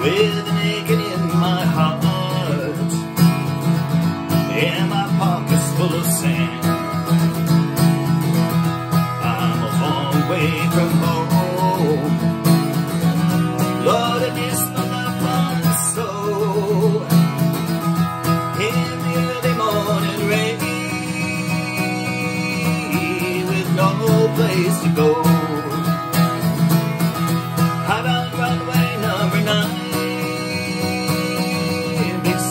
with an aching in my heart and my pockets full of sand. I'm a long way from home. Lord, I miss my loved ones so. In the early morning rain, with no place to go.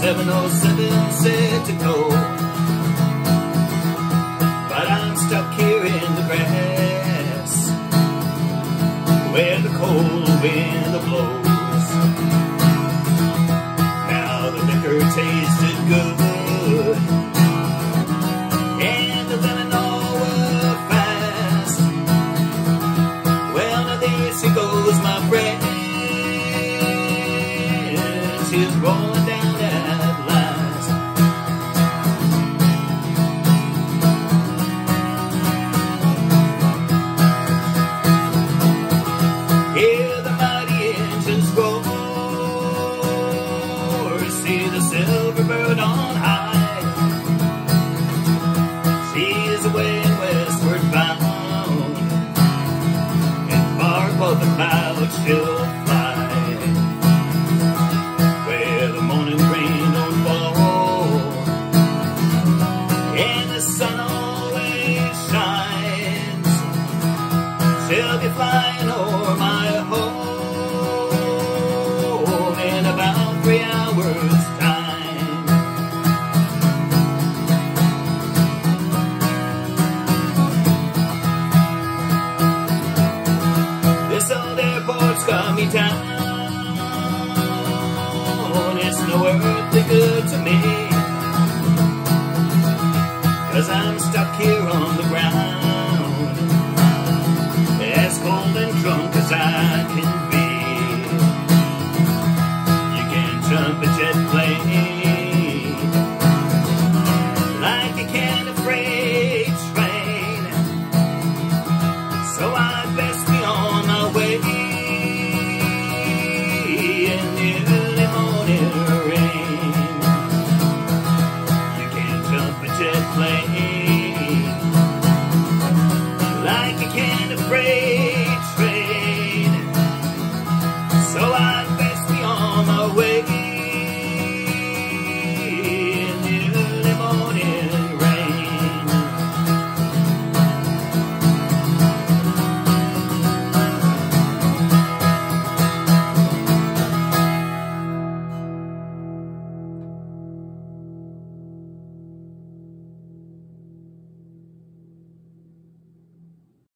707 set to go. But I'm stuck here in the grass, where the cold wind blows. She'll be flying over my home in about three hours' time. This old airport's got me down. It's no earthly good to me. Cause I'm alive.